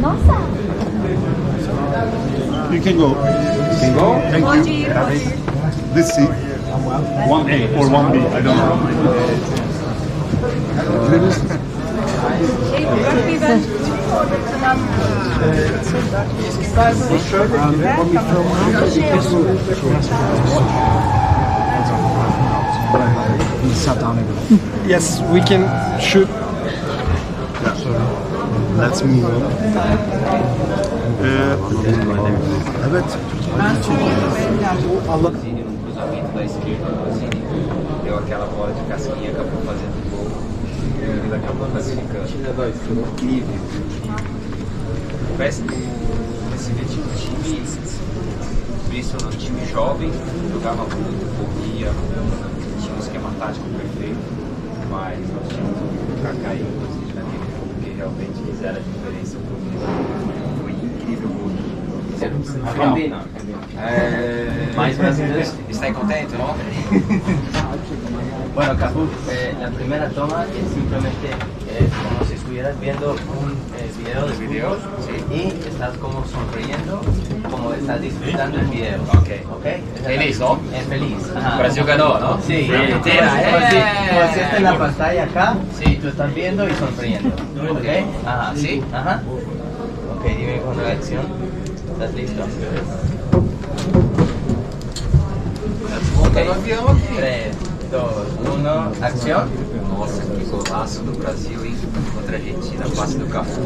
Nossa! You can go. Can go? Thank you. This seat. 1A or 1B, I don't know. Yes, we can shoot. Let's move on. Ee, evet. Cine no cruzamento da esquerda, o Cine deu aquela bola de casquinha, acabou fazendo gol. E o Vila acabou classificando. Incrível. Parece que você vê time, impressionante, time jovem, jogava muito, corria, tinha um esquema tático perfeito, mas nós tínhamos o Kaká e o realmente fizeram a diferença pro Vila. Foi incrível o gol. Combina. Eh, Mais brasileiros. ¿Está contento, no? Bueno, Capu, eh, la primera toma es simplemente eh, como si estuvieras viendo un eh, video de Video, y estás como sonriendo, como estás disfrutando el video. Ok. ¿Ok? Esa Feliz, ¿no? Es feliz. ajá. Brasil ganó, ¿no? Sí, Sí, como si, como si esta es la pantalla acá, Sí. tú estás viendo y sonriendo. ¿Ok? Ajá, Sí. Ajá. Ok, dime con reacción. ¿Estás listo? Ok. 3, 2, 1, acción. Nossa, que golaço do Brasil, hein? Contra a Argentina, passe do Cafu.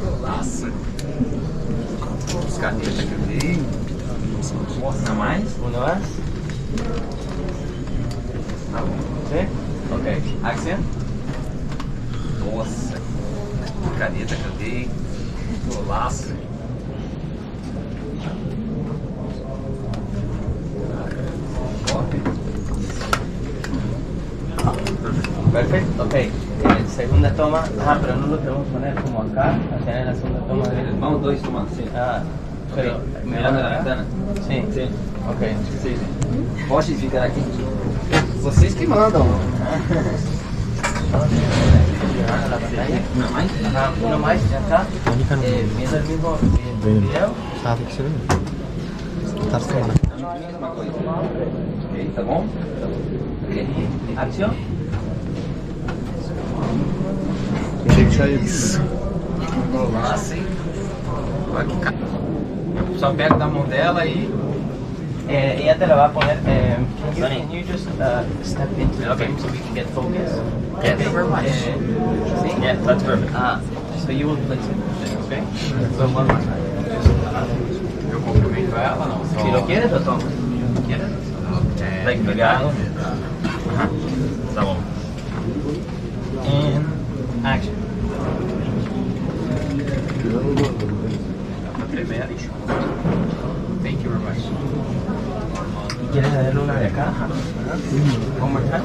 Golaço. Os Caneta que eu dei. Mostra mais? Onde é? Tá bom. Sim? Ok. Axia? Nossa. Caneta que eu dei. Golaço. Perfeito? Ok segunda toma. Ah, pero no lo podemos poner como acá, a tener la segunda toma. De... Vamos dos tomas, sí. Ah, pero okay. mirando la ventana. Sim. Sim. Ok. Sim. Posso ficar aqui? Vocês que mandam. Não mais? Não mais, já tá? É, mesmo mesmo vídeo. Sabe que você vê? Tá semana. Mesma tá bom? Ok. Ação? Achei que saiu. Golaço, hein? Só pega da mão dela e. É, ia te levar a poner. Né? É, can, you, can you just uh, step into the game so we can get focused? Yes. you Very much. Uh, see? Yeah, that's perfect. Ah, so you will place it, okay? So one more time. Eu cumprimento ela, não? Se não queres, eu tomo. Não queres? Tem que pegar. Tá bom. Action. Dá pra tremer ali. Thank you very much. ¿Y quieres hacerle una de acá? One more time.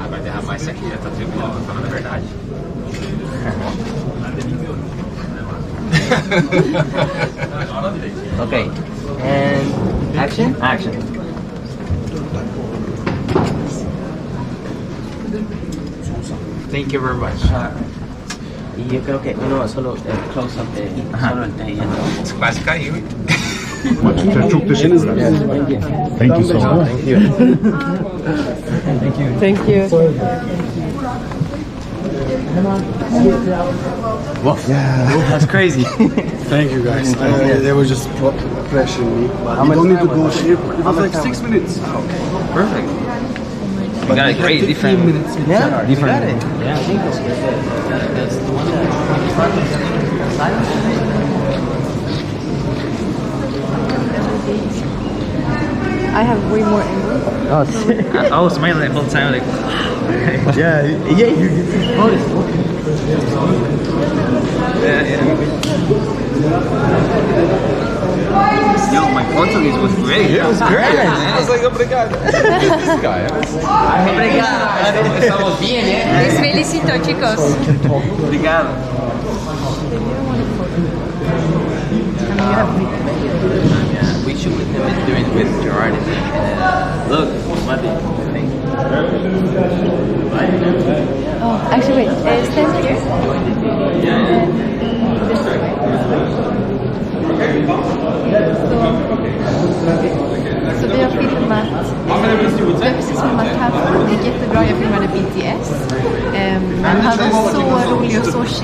Ah, vai derramar isso aqui, já tá tô falando a verdade. Okay. And action. Action. Thank you very much. Y yo creo que uno solo el close up de solo el de ella. Quase caiu, hein? Çok teşekkürler. Thank you so much. Thank you. Thank you. That's crazy. Thank you guys. Uh, they were just pro- pressuring me. But you don't need to go shape. It was like six minutes. Okay. Perfect. You got a great different. Yeah, different. got it. Yeah, I think that's good. That's the one that in front of silence. I have way more angle. Oh, I was smiling the whole time, like. Yeah, yeah, you Yo, movies was great. It was great. I was like, obrigado. this guy. Obrigado. Eh. Les felicito, chicos. Obrigado. Um, we shoot with him during with Gerrard and, and uh, look.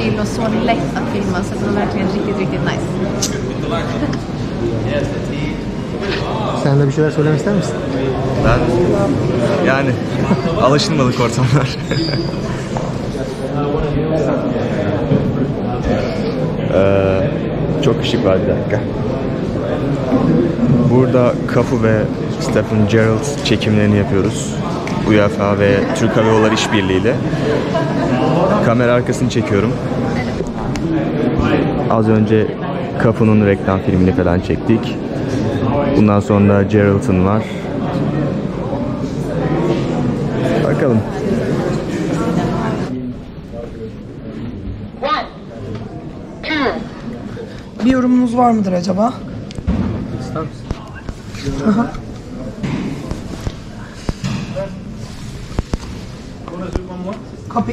Chill och så lätt att filma så det var verkligen riktigt, riktigt nice. Sen de bir şeyler söylemek ister misin? Ben yani alışılmadık ortamlar. Ee, çok ışık var bir dakika. Burada Kafu ve Stephen Gerrard çekimlerini yapıyoruz. UEFA ve Türk Hava Yolları işbirliğiyle. Kamera arkasını çekiyorum. Az önce Kafu'nun reklam filmini falan çektik. Bundan sonra Geraldton var. Bakalım. Bir yorumunuz var mıdır acaba? Aha. Copy.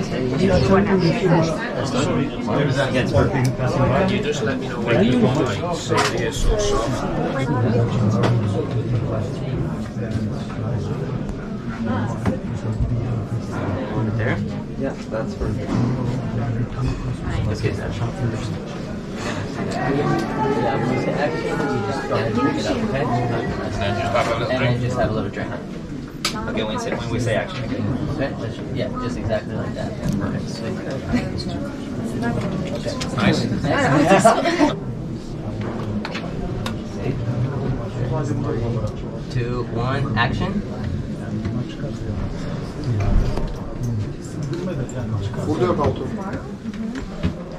You just want. There? Yeah, that's perfect. Let's get that shot first. Yeah, when you say action, you just go ahead and it up, okay? And then just have a little drink. Okay, when we say, when we say action again. Okay? Yeah, just exactly like that. Perfect, sweet. Nice. Two, one, action.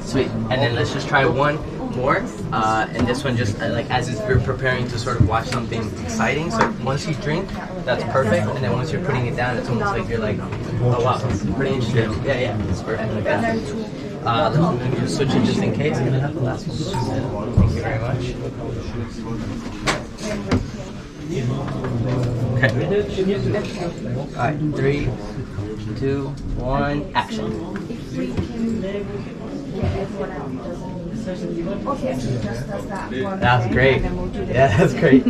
Sweet. And then let's just try one more. Uh, and this one just uh, like as if you're preparing to sort of watch something exciting. So once you drink, that's perfect. And then once you're putting it down, it's almost like you're like, oh wow, pretty interesting. Yeah, yeah, it's perfect like that. Uh, let's maybe just switch it just in case. And then have the last one. Thank you very much. Okay. All right, three, two, one, action. That was great. Yeah, that's great.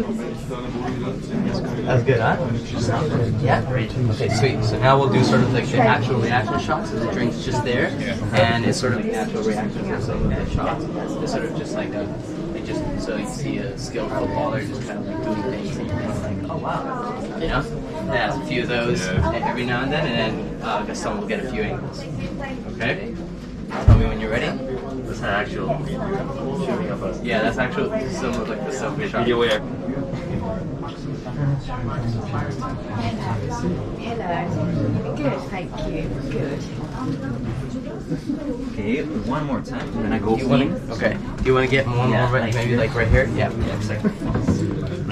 That's good, huh? Yeah. Great. Okay, sweet. So now we'll do sort of like the actual reaction shots. So the drink's just there, and it's sort of the natural reaction for of the shots. It's sort of just like a, like just so you see a skilled footballer just kind of like doing things, and you're like, oh wow, you know. Yeah, a few of those every now and then, and then uh, Gaston will get a few angles. Okay. Tell me when you're ready. That's an actual shooting of us. Yeah, that's actual some of like the selfie shot. Hello. Good, thank you. Good. Okay, one more time, and then I go You wanna, okay. Do you want to get one Yeah, more, right, like maybe here. like right here? Yeah. yeah exactly.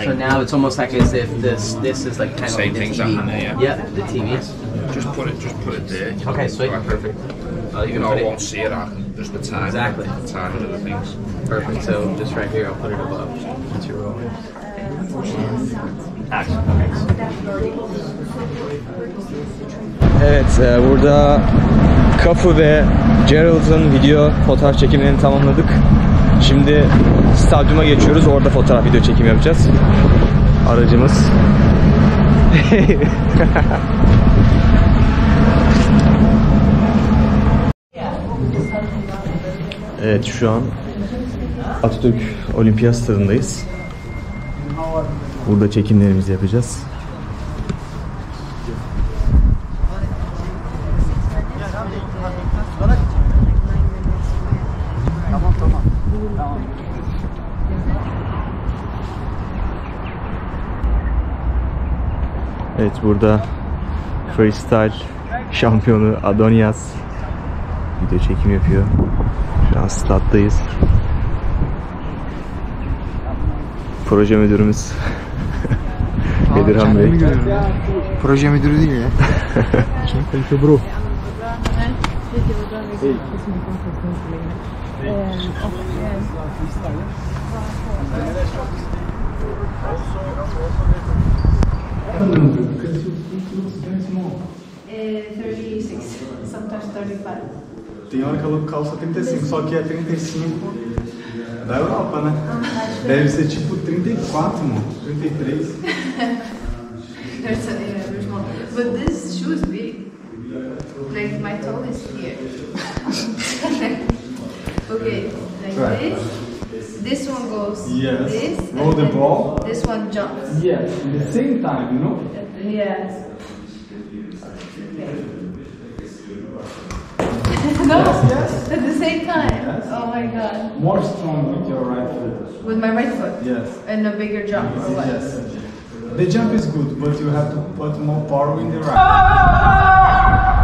so now it's almost like as if this this is like kind of Same like the thing's TV. happening there, Yeah, yeah, the TV. Just put it, just put it there. Okay, sweet, perfect. Uh, you You can I won't see it. I can just the time. Exactly. The timing of the things. perfect. So just right here, I'll put it above. You're rolling. Action. Evet, e, burada Kafu ve Gerald'ın video fotoğraf çekimlerini tamamladık. Şimdi stadyuma geçiyoruz. Orada fotoğraf video çekim yapacağız. Aracımız. evet, şu an Atatürk Olimpiyat Stadındayız. Burada çekimlerimizi yapacağız. Evet burada freestyle şampiyonu Adonias video çekim yapıyor. Şu an staddayız. Proje müdürümüz Bedirhan Bey. Proje müdürü değil ya. Kalite bro. Eh, 36, sometimes 35. Tem hora que eu calço 35, só que é 35 da Europa, né? Deve ser tipo 34, mano. 33. There's a, yeah, there's more. But this shoe is big. Like my toe is here. okay, like Right. this. This one goes Yes. this. Roll the ball. This one jumps. Yes, at the same time, you know? Yes. No, yes. at the same time. Yes. Oh my god. More strong with your right foot. With my right foot. Yes. And a bigger jump or what? Yes. The jump is good, but you have to put more power in the right. Ah!